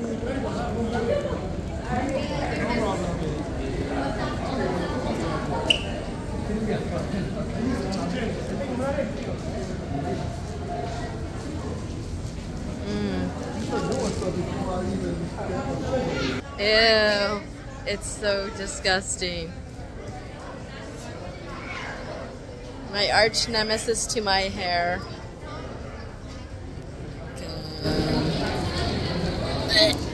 Mm. Ew. It's so disgusting. My arch nemesis to my hair. Blech.